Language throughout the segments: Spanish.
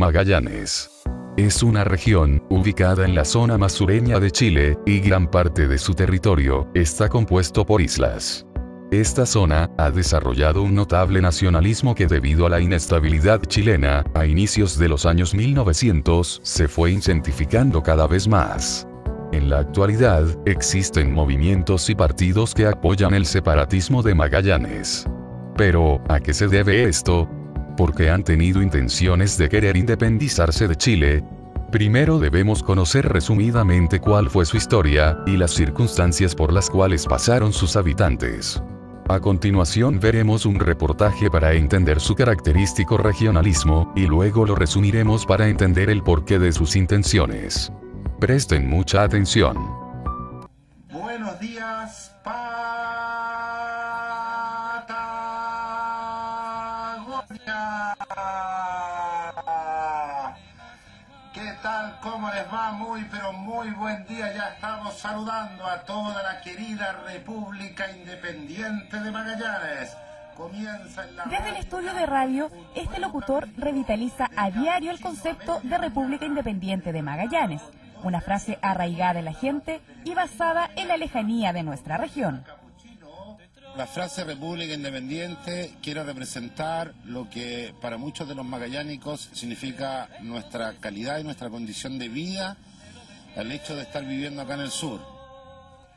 Magallanes. Es una región, ubicada en la zona más sureña de Chile, y gran parte de su territorio, está compuesto por islas. Esta zona, ha desarrollado un notable nacionalismo que debido a la inestabilidad chilena, a inicios de los años 1900, se fue incentificando cada vez más. En la actualidad, existen movimientos y partidos que apoyan el separatismo de Magallanes. Pero, ¿a qué se debe esto? Porque han tenido intenciones de querer independizarse de Chile. Primero debemos conocer resumidamente cuál fue su historia, y las circunstancias por las cuales pasaron sus habitantes. A continuación veremos un reportaje para entender su característico regionalismo, y luego lo resumiremos para entender el porqué de sus intenciones. Presten mucha atención. ¿Cómo les va? Muy, pero muy buen día. Ya estamos saludando a toda la querida República Independiente de Magallanes. Comienza en la Desde el estudio de radio, este locutor revitaliza a diario el concepto de República Independiente de Magallanes, una frase arraigada en la gente y basada en la lejanía de nuestra región. La frase República Independiente quiere representar lo que para muchos de los magallánicos significa nuestra calidad y nuestra condición de vida, el hecho de estar viviendo acá en el sur.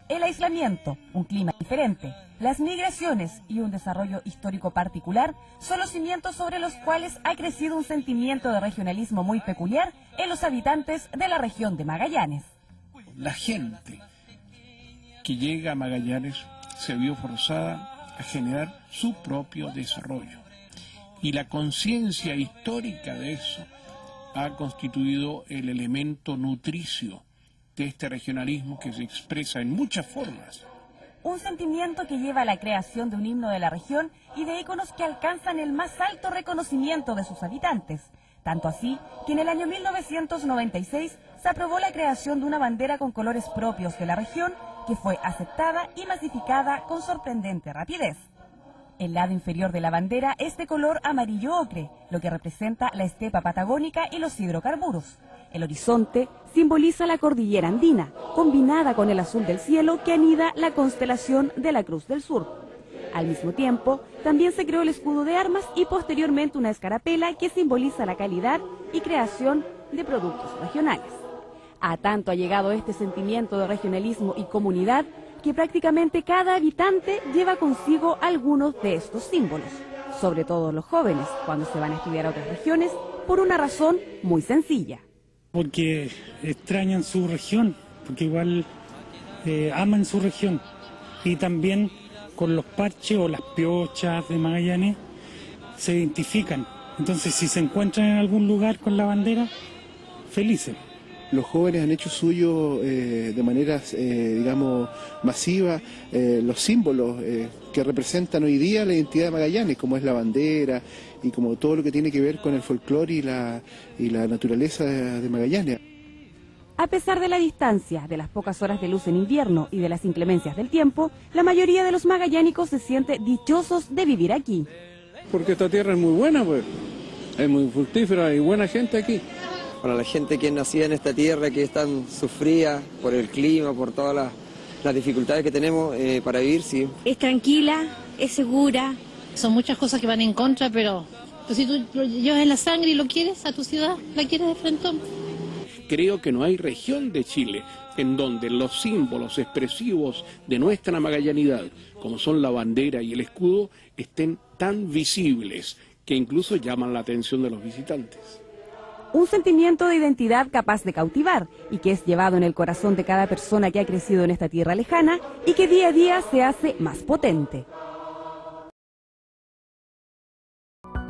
El aislamiento, un clima diferente, las migraciones y un desarrollo histórico particular son los cimientos sobre los cuales ha crecido un sentimiento de regionalismo muy peculiar en los habitantes de la región de Magallanes. La gente que llega a Magallanes se vio forzada a generar su propio desarrollo. Y la conciencia histórica de eso ha constituido el elemento nutricio de este regionalismo que se expresa en muchas formas. Un sentimiento que lleva a la creación de un himno de la región y de íconos que alcanzan el más alto reconocimiento de sus habitantes. Tanto así que en el año 1996 se aprobó la creación de una bandera con colores propios de la región que fue aceptada y masificada con sorprendente rapidez. El lado inferior de la bandera es de color amarillo ocre, lo que representa la estepa patagónica y los hidrocarburos. El horizonte simboliza la cordillera andina, combinada con el azul del cielo que anida la constelación de la Cruz del Sur. Al mismo tiempo, también se creó el escudo de armas y posteriormente una escarapela que simboliza la calidad y creación de productos regionales. A tanto ha llegado este sentimiento de regionalismo y comunidad que prácticamente cada habitante lleva consigo algunos de estos símbolos, sobre todo los jóvenes cuando se van a estudiar a otras regiones, por una razón muy sencilla. Porque extrañan su región, porque igual eh, aman su región. Y también con los parches o las piochas de Magallanes se identifican. Entonces si se encuentran en algún lugar con la bandera, felices los jóvenes han hecho suyo eh, de manera, eh, digamos, masiva eh, los símbolos que representan hoy día la identidad de Magallanes, como es la bandera y como todo lo que tiene que ver con el folclore y la, y la naturaleza de, de Magallanes. A pesar de la distancia, de las pocas horas de luz en invierno y de las inclemencias del tiempo, la mayoría de los magallánicos se siente dichosos de vivir aquí. Porque esta tierra es muy buena, pues. Es muy fructífera y buena gente aquí para la gente que es nacida en esta tierra, que es tan sufrida por el clima, por todas las, las dificultades que tenemos eh, para vivir, sí. Es tranquila, es segura. Son muchas cosas que van en contra, pero pues, si tú lo llevas en la sangre y lo quieres a tu ciudad, la quieres de frente. Creo que no hay región de Chile en donde los símbolos expresivos de nuestra magallanidad, como son la bandera y el escudo, estén tan visibles que incluso llaman la atención de los visitantes un sentimiento de identidad capaz de cautivar y que es llevado en el corazón de cada persona que ha crecido en esta tierra lejana y que día a día se hace más potente.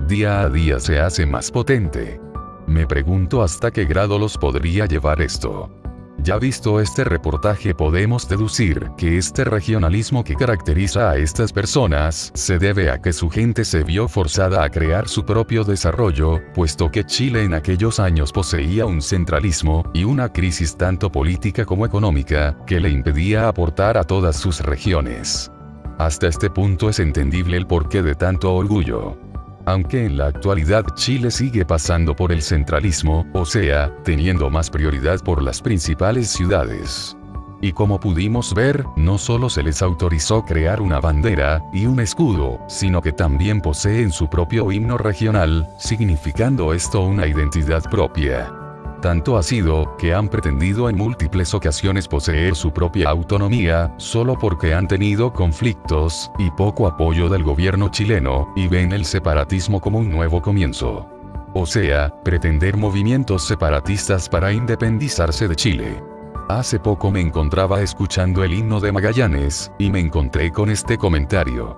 Día a día se hace más potente. Me pregunto hasta qué grado los podría llevar esto. Ya visto este reportaje podemos deducir que este regionalismo que caracteriza a estas personas se debe a que su gente se vio forzada a crear su propio desarrollo, puesto que Chile en aquellos años poseía un centralismo y una crisis tanto política como económica que le impedía aportar a todas sus regiones. Hasta este punto es entendible el porqué de tanto orgullo. Aunque en la actualidad Chile sigue pasando por el centralismo, o sea, teniendo más prioridad por las principales ciudades. Y como pudimos ver, no solo se les autorizó crear una bandera y un escudo, sino que también poseen su propio himno regional, significando esto una identidad propia. Tanto ha sido, que han pretendido en múltiples ocasiones poseer su propia autonomía, solo porque han tenido conflictos, y poco apoyo del gobierno chileno, y ven el separatismo como un nuevo comienzo. O sea, pretender movimientos separatistas para independizarse de Chile. Hace poco me encontraba escuchando el himno de Magallanes, y me encontré con este comentario.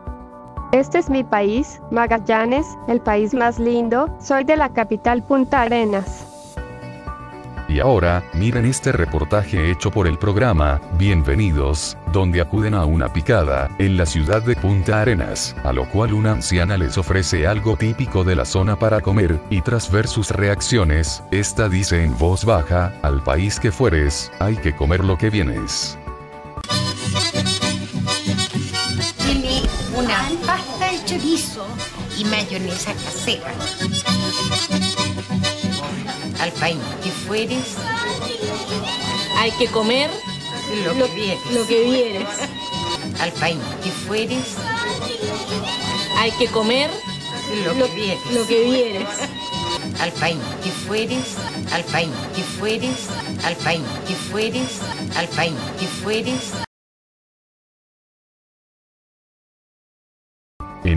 Este es mi país, Magallanes, el país más lindo, soy de la capital Punta Arenas. Y ahora, miren este reportaje hecho por el programa, Bienvenidos, donde acuden a una picada, en la ciudad de Punta Arenas, a lo cual una anciana les ofrece algo típico de la zona para comer, y tras ver sus reacciones, esta dice en voz baja, al país que fueres, hay que comer lo que vienes. Chorizo y mayonesa casera al país que fueres. Hay que comer lo, lo, que vieres. lo que vieres. Al país que fueres. Hay que comer lo, lo, que vieres. lo que vieres. Al país que fueres, al país que fueres, al país que fueres, al país que fueres.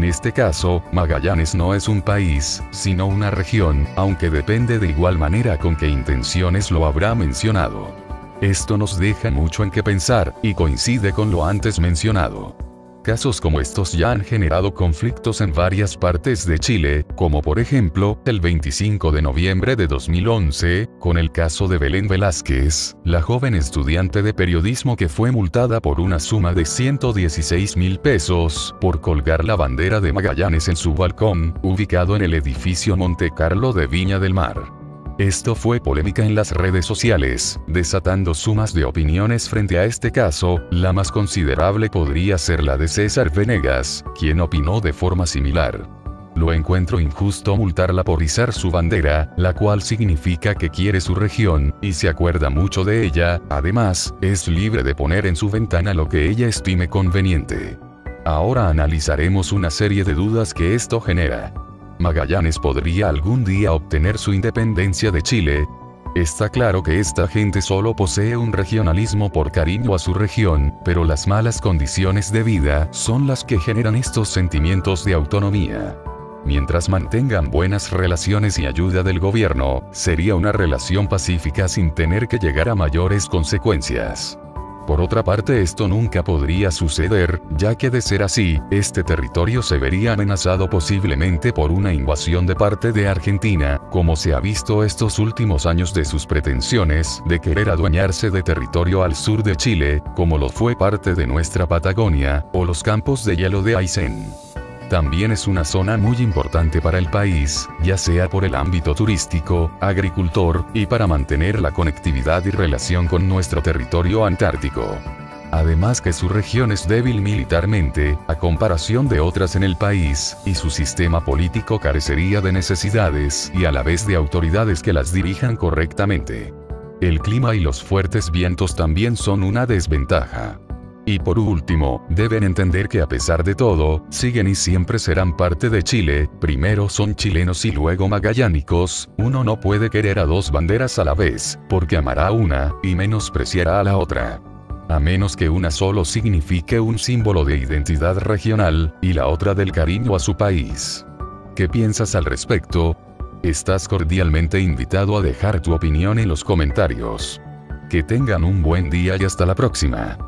Este caso, Magallanes no es un país, sino una región, aunque depende de igual manera con qué intenciones lo habrá mencionado. Esto nos deja mucho en qué pensar, y coincide con lo antes mencionado. Casos como estos ya han generado conflictos en varias partes de Chile, como por ejemplo, el 25 de noviembre de 2011, con el caso de Belén Velázquez, la joven estudiante de periodismo que fue multada por una suma de 116 mil pesos, por colgar la bandera de Magallanes en su balcón, ubicado en el edificio Monte Carlo de Viña del Mar. Esto fue polémica en las redes sociales, desatando sumas de opiniones frente a este caso, la más considerable podría ser la de César Venegas, quien opinó de forma similar. Lo encuentro injusto multarla por izar su bandera, la cual significa que quiere su región, y se acuerda mucho de ella, además, es libre de poner en su ventana lo que ella estime conveniente. Ahora analizaremos una serie de dudas que esto genera. Magallanes podría algún día obtener su independencia de Chile. Está claro que esta gente solo posee un regionalismo por cariño a su región, pero las malas condiciones de vida son las que generan estos sentimientos de autonomía. Mientras mantengan buenas relaciones y ayuda del gobierno, sería una relación pacífica sin tener que llegar a mayores consecuencias. Por otra parte esto nunca podría suceder, ya que de ser así, este territorio se vería amenazado posiblemente por una invasión de parte de Argentina, como se ha visto estos últimos años de sus pretensiones de querer adueñarse de territorio al sur de Chile, como lo fue parte de nuestra Patagonia, o los campos de hielo de Aysén. También es una zona muy importante para el país, ya sea por el ámbito turístico, agricultor, y para mantener la conectividad y relación con nuestro territorio antártico. Además que su región es débil militarmente, a comparación de otras en el país, y su sistema político carecería de necesidades y a la vez de autoridades que las dirijan correctamente. El clima y los fuertes vientos también son una desventaja. Y por último, deben entender que a pesar de todo, siguen y siempre serán parte de Chile, primero son chilenos y luego magallánicos, uno no puede querer a dos banderas a la vez, porque amará una, y menospreciará a la otra. A menos que una solo signifique un símbolo de identidad regional, y la otra del cariño a su país. ¿Qué piensas al respecto? Estás cordialmente invitado a dejar tu opinión en los comentarios. Que tengan un buen día y hasta la próxima.